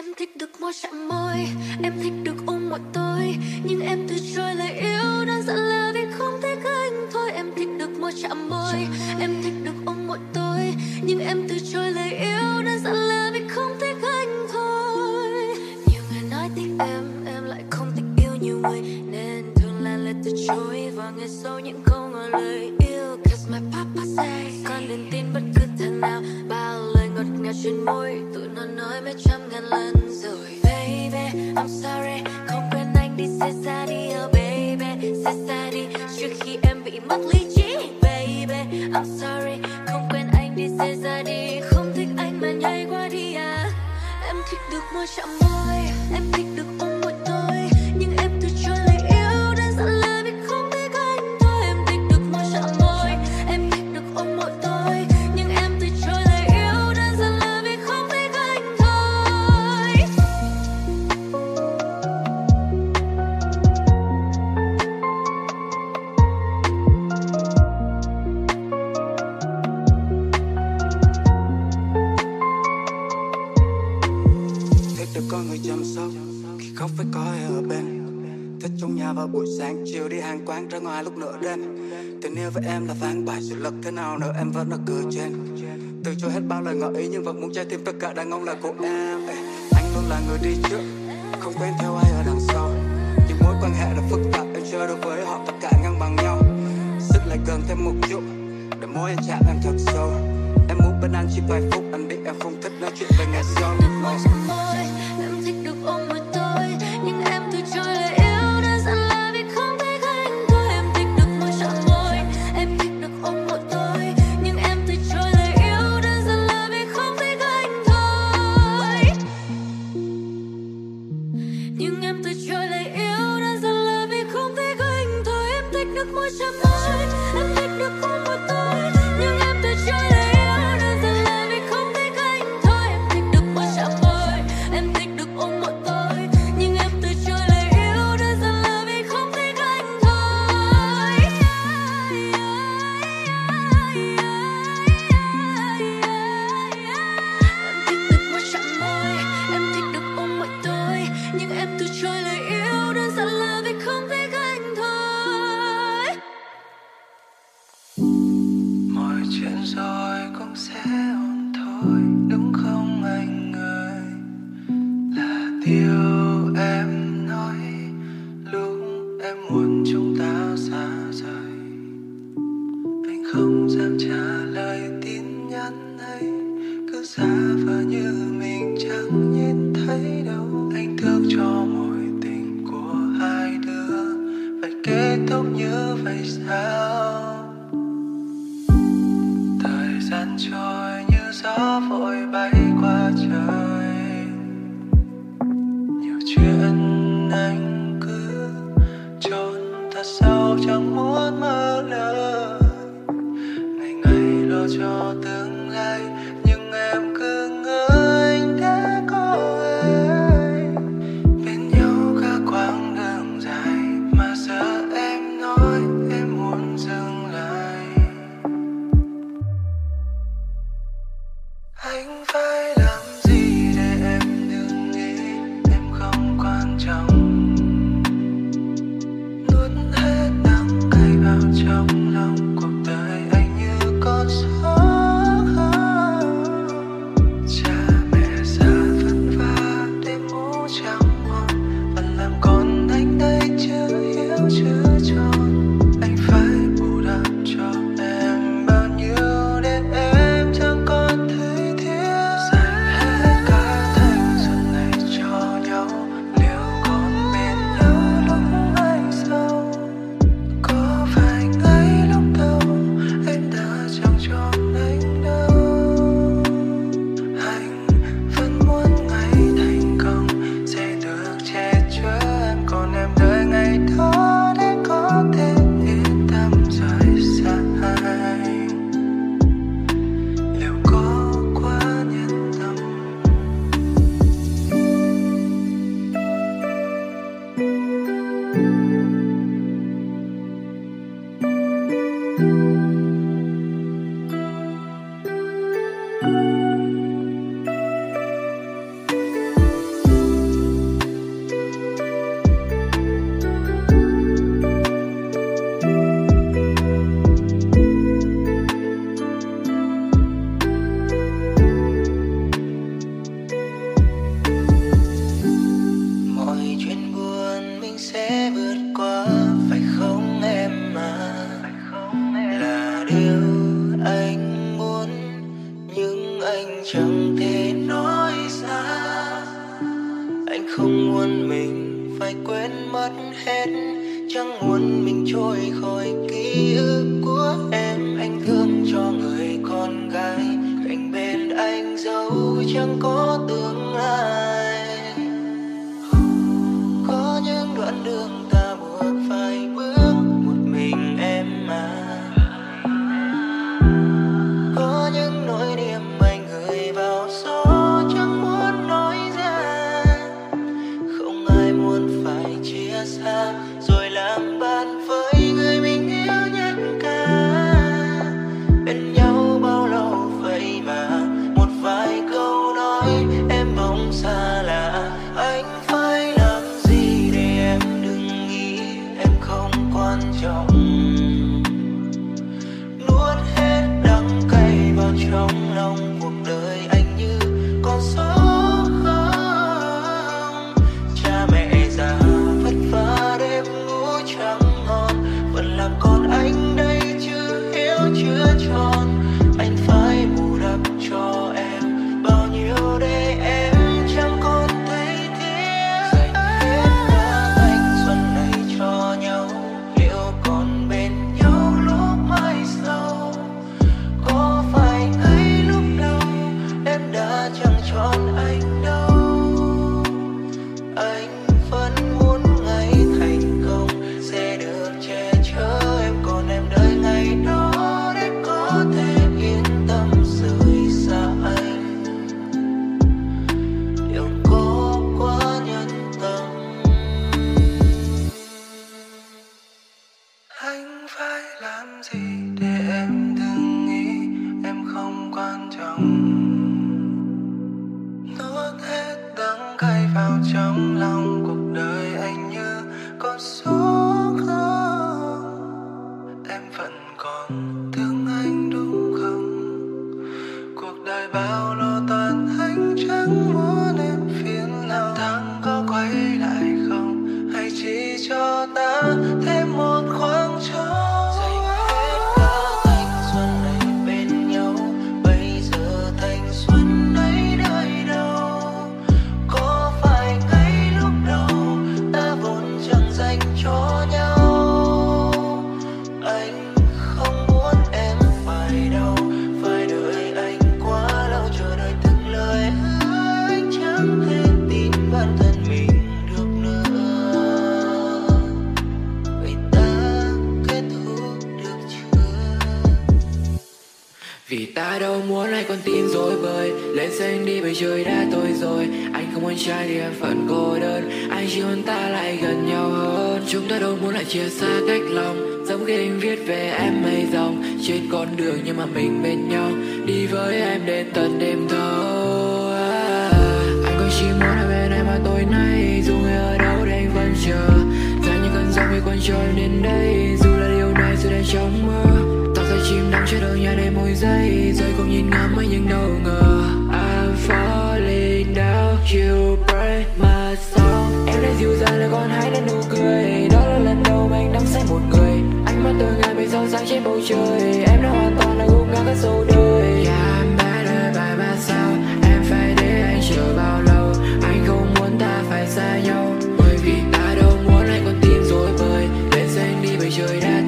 Em thích được môi chạm môi, Em thích được ôm mọi tôi. Nhưng em từ chối lời yêu Đơn giản là vì không thích anh thôi. Em thích được môi chạm môi, Em thích được ôm mọi tôi. Nhưng em từ chối lời yêu Đơn giản là vì không thích anh thôi. Nhiều người nói thích em Em lại không thích yêu nhiều người. Nên thường là lời từ chối Và nghe sâu những câu ngỏ lời yêu. Cause my papa say, Con đừng tin bất cứ thằng nào, Bao lời ngọt ngào trên môi Tụi nó nói mấy trăm ngàn lần rồi. Baby, I'm sorry Không quên anh đi xa xa đi oh baby xa xa đi. Trước khi em bị mất lý trí Baby, I'm sorry Không quên anh đi xa ra đi. Không thích anh mà nhảy qua đi à. Em thích được môi chạm môi Em thích được ôm ở bên. Thích trong nhà vào buổi sáng chiều đi hàng quán ra ngoài lúc nửa đêm. Tình yêu với em là vang bài sự lực thế nào nữa em vẫn ở cửa trên. Từ chối hết bao lời ngỏ ý nhưng vẫn muốn trái tim tất cả đàn ông là của em. Ê, anh luôn là người đi trước không quen theo ai ở đằng sau. Những mối quan hệ là phức tạp em chơi được với họ tất cả ngang bằng nhau. Sức lại gần thêm một chút để môi anh chạm em thật sâu. Em muốn bên anh chỉ vài phút anh biết em không thích nói chuyện về ngày sau. Em thích được ôm chuyện rồi cũng sẽ ổn thôi. Trái địa phận cô đơn. Anh chỉ muốn ta lại gần nhau hơn. Chúng ta đâu muốn lại chia xa cách lòng. Giống khi anh viết về em mây dòng Trên con đường nhưng mà mình bên nhau. Đi với em đến tận đêm thâu. À, Anh có chỉ muốn ở bên em mà tối nay Dù người ở đâu đây anh vẫn chờ. Ra những cơn gió vì con trôi đến đây. Dù là điều này rồi đang trong mơ. Tao ra chim đắm chết ở nhà đây mỗi giây Rồi cũng nhìn ngắm anh nhưng đâu ngờ I'm falling down. You mắt sáng trên bầu trời. Em đã hoàn toàn là gục ngã các sâu đời Yeah I'm better by myself Em phải để anh chờ bao lâu? Anh không muốn ta phải xa nhau, Bởi vì ta đâu muốn anh con tim dối bời. Lên xanh đi bởi trời đã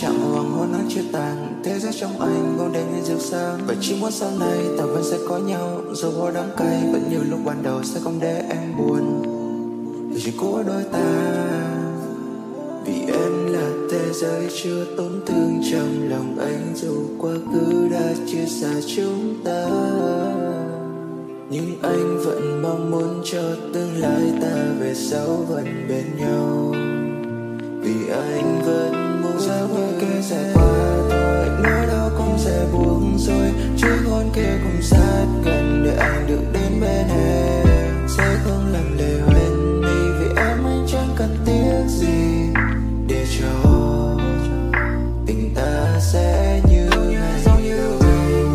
chạm hoàng hôn nắng chưa tàn thế giới trong anh bóng đêm như rực sáng và chỉ muốn sau này ta vẫn sẽ có nhau. Dù bao đắng cay, vẫn như lúc ban đầu sẽ không để em buồn. Vì chỉ có đôi ta. Vì em là thế giới chưa tổn thương trong lòng anh. Dù quá khứ đã chia xa chúng ta. Nhưng anh vẫn mong muốn cho tương lai ta về sau vẫn bên nhau. Vì anh vẫn ta vừa kê sẽ qua thôi nỗi đau cũng sẽ buông rồi chiếc hôn kia cũng sát gần để anh được đến bên em. Sẽ không làm lệ hoen đi vì em anh chẳng cần tiếc gì. Để cho tình ta sẽ như giống như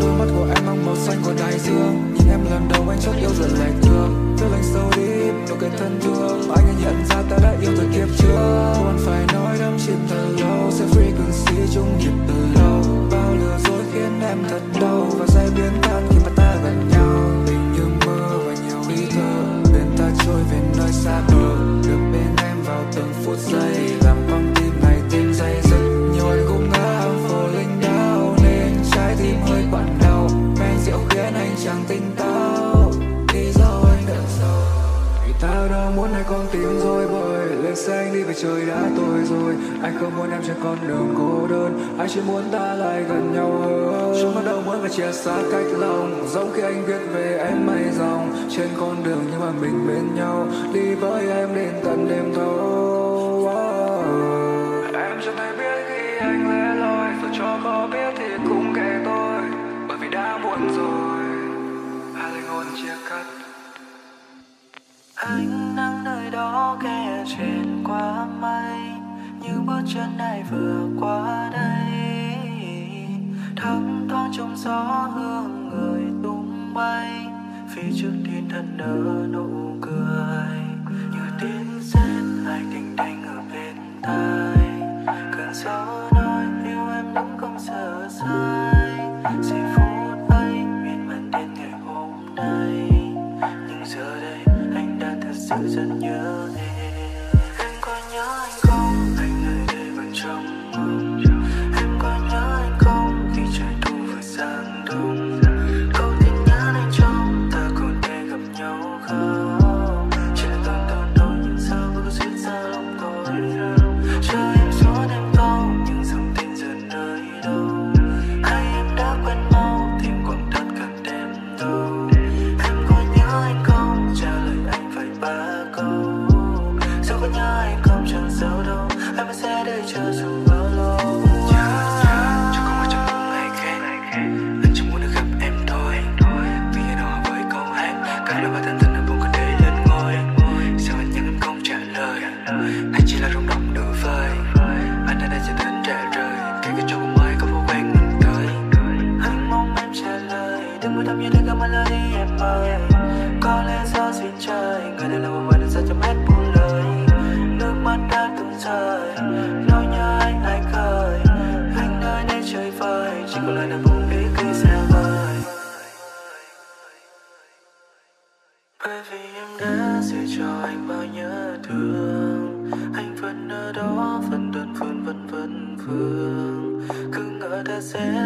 đôi mắt của anh mang màu xanh của đại dương. Nhìn em lần đầu anh chót yêu rồi lạnh thương. Thương anh sâu đi nụ cái thân thương anh nhận ra ta đã yêu từ kiếp trước. em thật đau trời đã tối rồi. Anh không muốn em trên con đường cô đơn. Anh chỉ muốn ta lại gần nhau hơn. Chúng bắt đầu muốn phải chia xa cách lòng. Giống khi anh viết về em may dòng. Trên con đường nhưng mà mình bên nhau. Đi với em đến tận đêm thâu. chân ai vừa qua đây. Thấm thoáng trong gió hương người tung bay, phía trước thiên thần nở nụ cười. Như tiếng sét lại tình đánh ở bên tai. Cơn gió nói, yêu em đúng không sợ sai? Giây phút ấy miên man đến ngày hôm nay. Nhưng giờ đây, anh đã thật sự rất nhớ said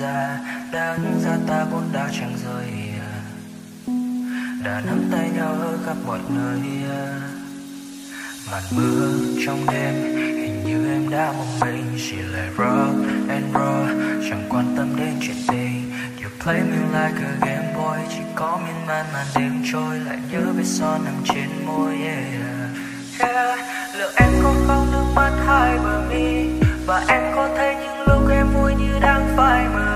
ra đáng ra ta cũng đã chẳng rời đã nắm tay nhau ở khắp mọi nơi màn mưa trong đêm, hình như em đã một mình chỉ lại rock and roll. Chẳng quan tâm đến chuyện tình you play me like a game boy. Chỉ có miên man màn đêm trôi lại nhớ vết son nằm trên môi, yeah. yeah, liệu em có khóc nước mắt hai bờ mi? Và em có thấy những lúc em vui như đang phai mờ?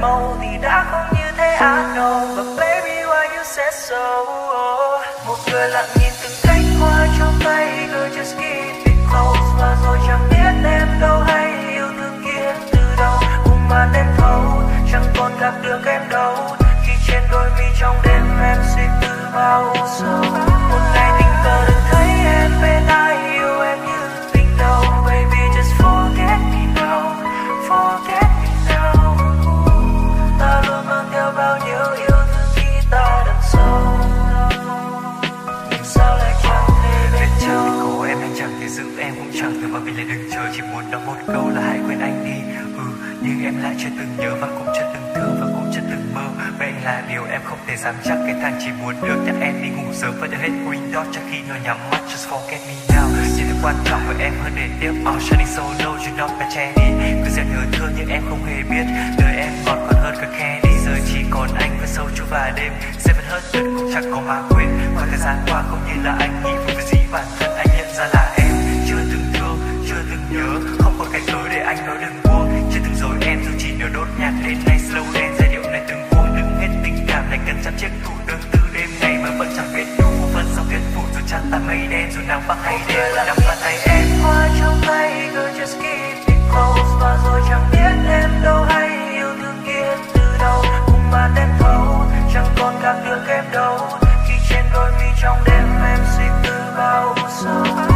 màu thì đã không như thế, I know. But baby, why you said so. Một người lặng nhìn từng cánh hoa trong tay, Girl, just keep it close. Và rồi chẳng biết em đâu hay yêu thương kia từ đâu. Cùng màn em thấu, chẳng còn gặp được em đâu. Khi trên đôi mi trong đêm em suy tư bao sâu. muốn nói một câu là hãy quên anh đi. Ừ, nhưng em lại chưa từng nhớ và cũng chưa từng thương và cũng chưa từng mơ. Vậy anh là điều em không thể dám chắc. Cái thằng chỉ muốn được cho em đi ngủ sớm và đợi hết Windows cho khi nó nhắm mắt Just forget me now. Chỉ thứ quan trọng với em hơn để tiếp. All shining so low, you know I trendy Cứ dần hứa thương nhưng em không hề biết. Đời em còn còn hơn cả candy Giờ chỉ còn anh với sâu chú và đêm. Seven tuyệt cũng chẳng có mà quên. Khoảng thời gian qua không như là anh nghĩ. Với gì bản thân anh nhận ra lại nhớ. Không còn cách nối để anh nói đừng buông. Chưa từng dối em dù chỉ nửa đốt nhạc đến nay slow lên giai điệu này từng buông đừng hết tình cảm. Này cần trăm chiếc tủ đơn từ đêm ngày mà vẫn chẳng biết đủ phần sau tuyết phủ dù chăn tàn mây đen dù nắng bắc hay đêm. Nằm bàn tay em hoa trong tay girl just keep it close. Và rồi chẳng biết em đâu hay yêu thương kia từ đâu. Cùng màn đêm thâu chẳng còn cảm được em đâu. Khi trên đôi mi trong đêm em suy tư bao sâu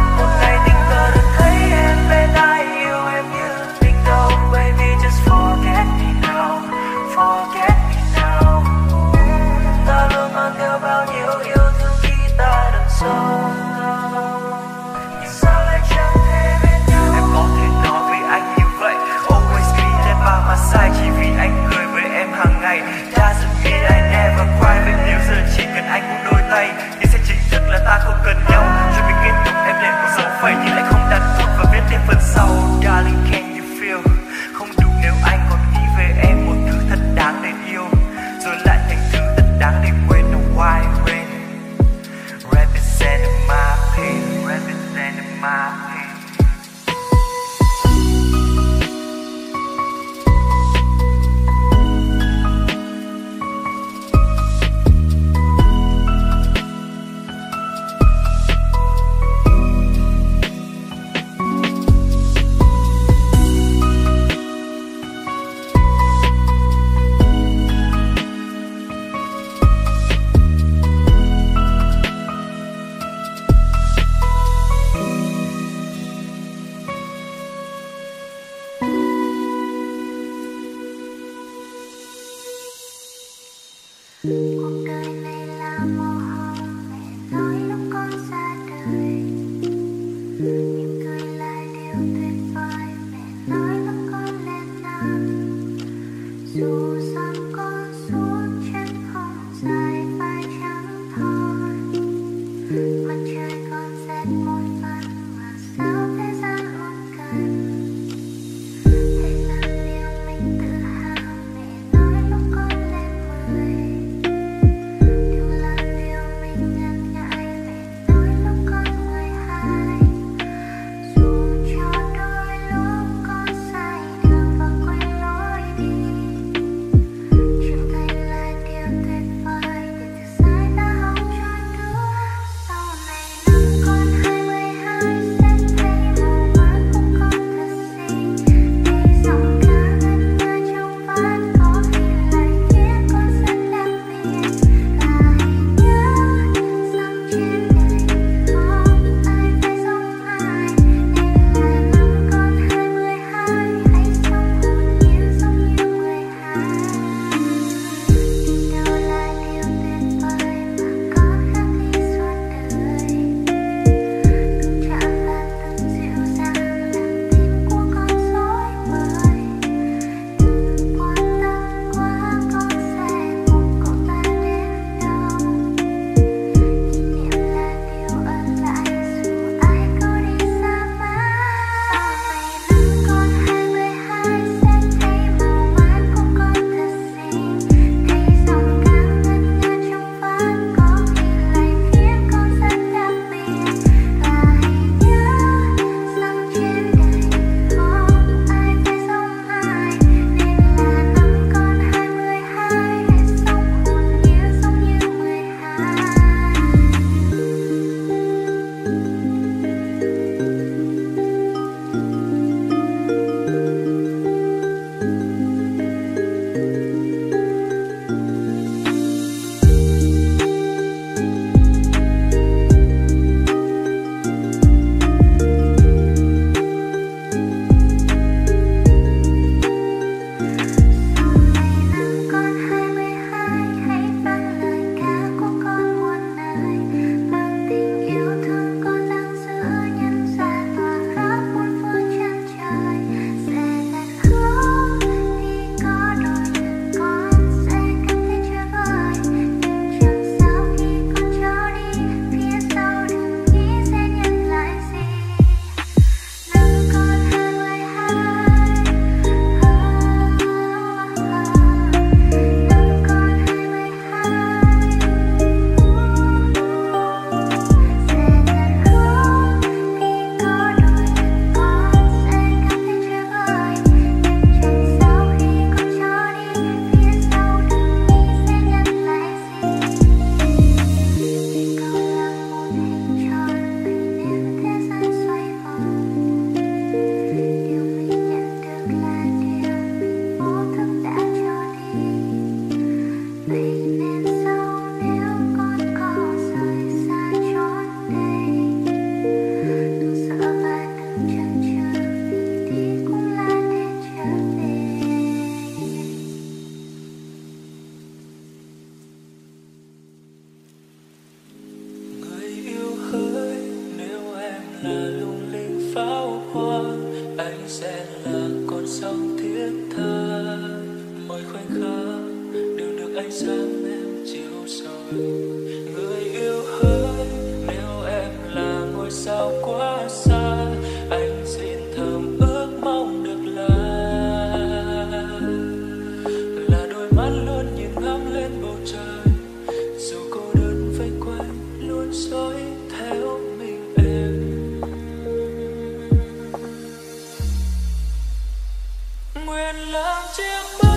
làm chiếc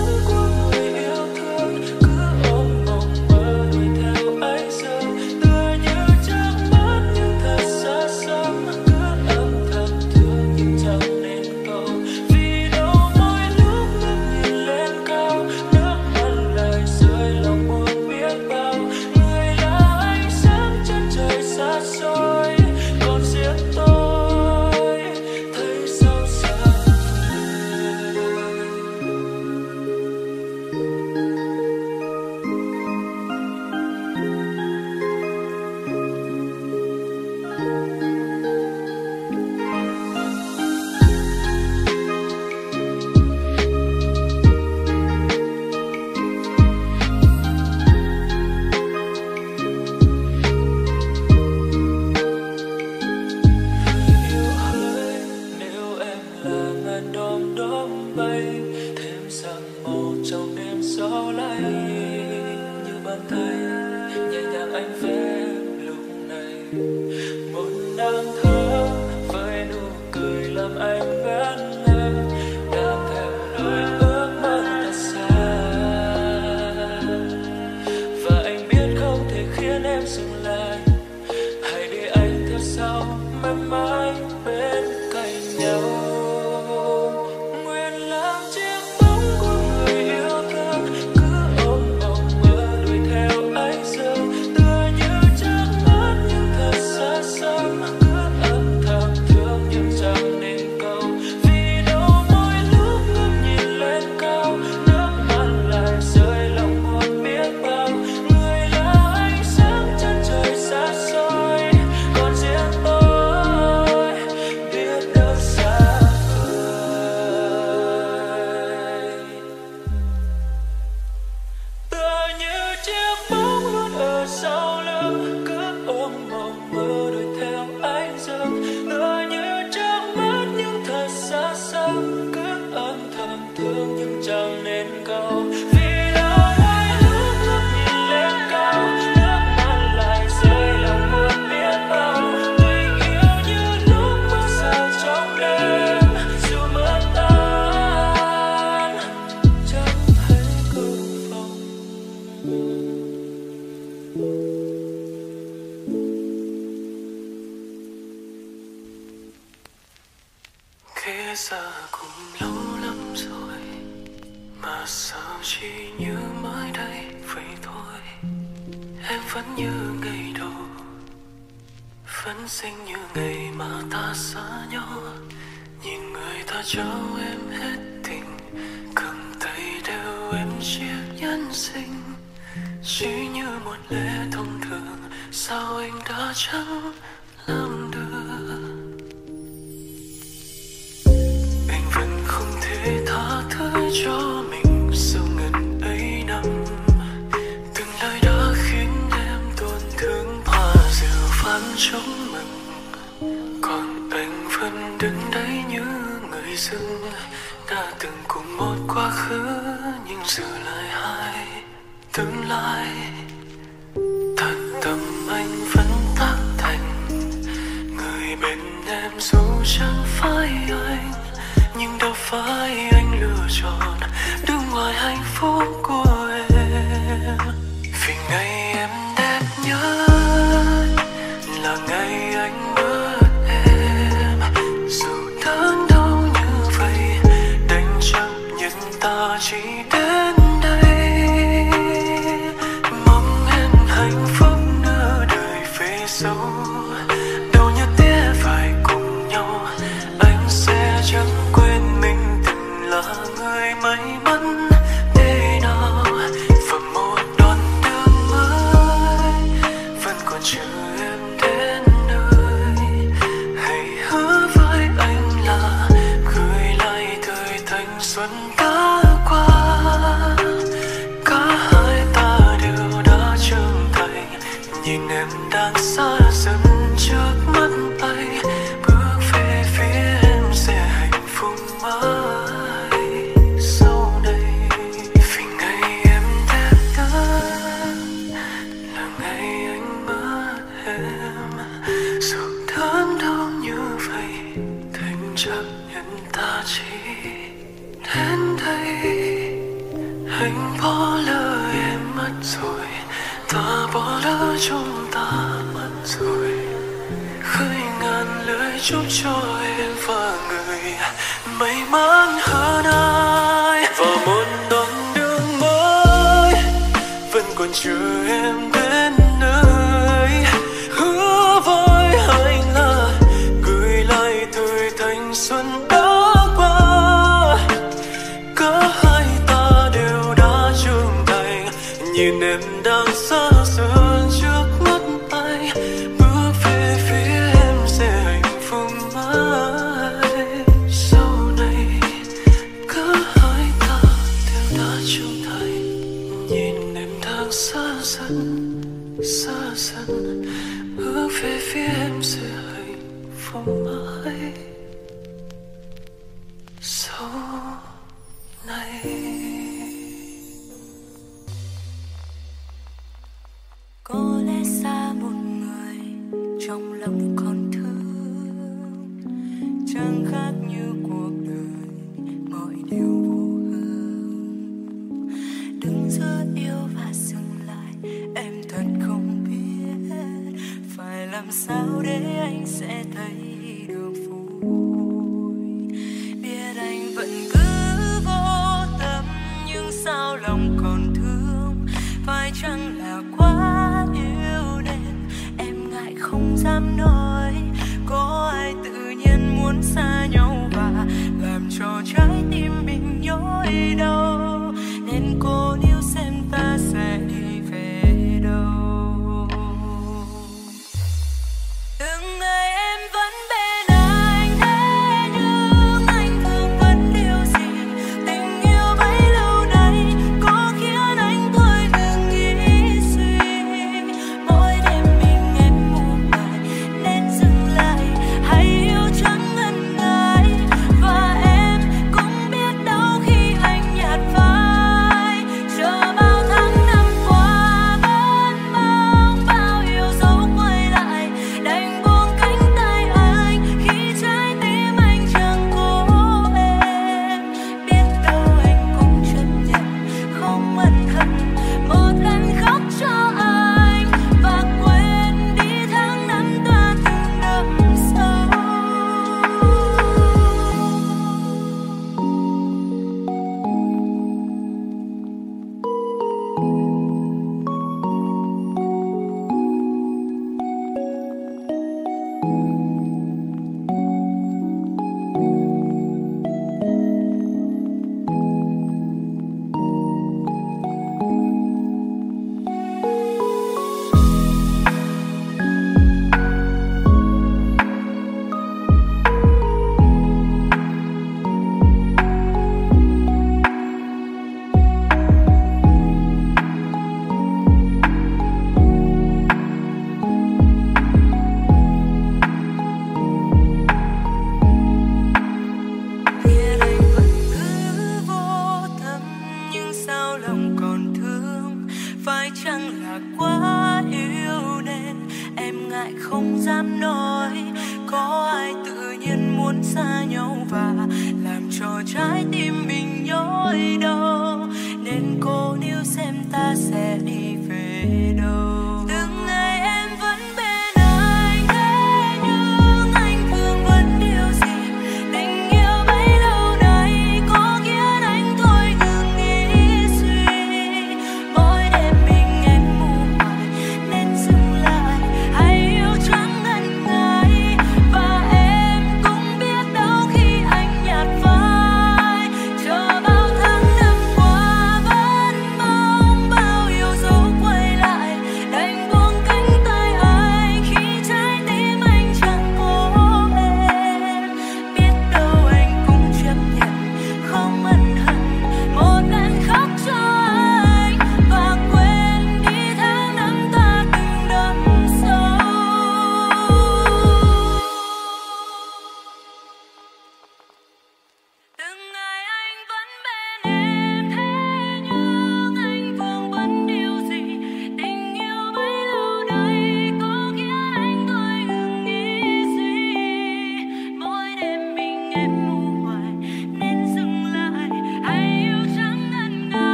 thế ra cũng lâu lắm rồi, mà sao chỉ như mới đây vậy thôi? Em vẫn như ngày đầu, vẫn xinh như ngày mà ta xa nhau. Nhìn người ta trao em hết tình, cầm tay đeo em chiếc nhẫn xinh. Chỉ như một lễ thông thường, sao anh đã chẳng cho mình sau ngần ấy năm. Từng lời đã khiến em tổn thương hoa rượu phán chúc mừng. Còn anh vẫn đứng đấy như người dưng đã từng cùng một quá khứ, nhưng giờ lại hai tương lai. Thật tâm anh vẫn tác thành người bên em, dù chẳng phải anh, nhưng đâu phải anh tròn đứng ngoài hạnh phúc của em. Vì ngày làm cho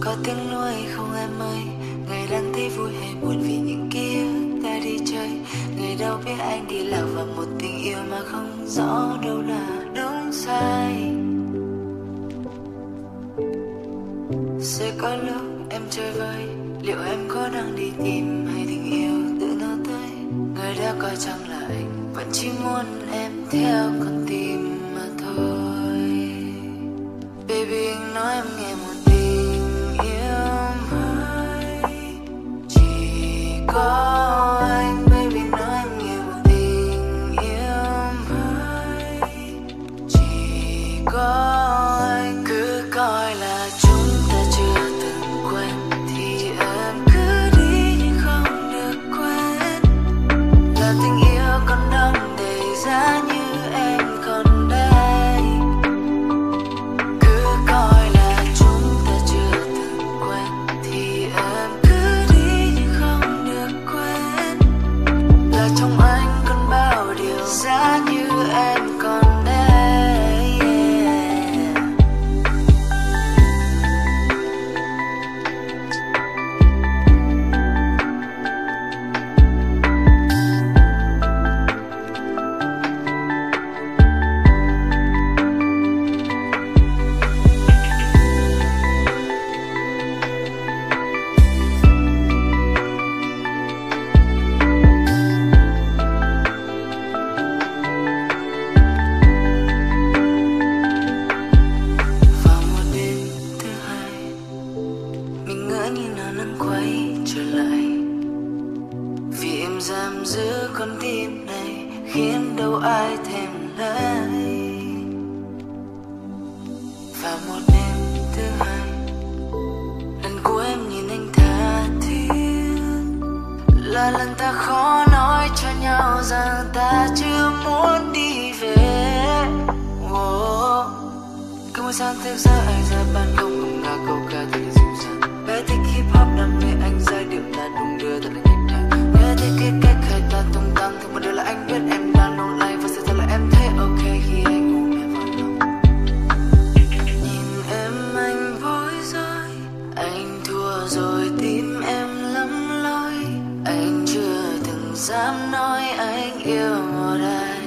có tiếng nuôi không em ơi ngày đang thấy vui hay buồn vì những kia ta đi chơi. Ngày đâu biết anh đi lạc vào một tình yêu mà không rõ đâu là đúng sai. Sẽ có lúc em chơi vơi, liệu em có đang đi tìm hay tình yêu tự nó tới? Người đã coi chẳng là anh vẫn chỉ muốn em theo con tim. go. what I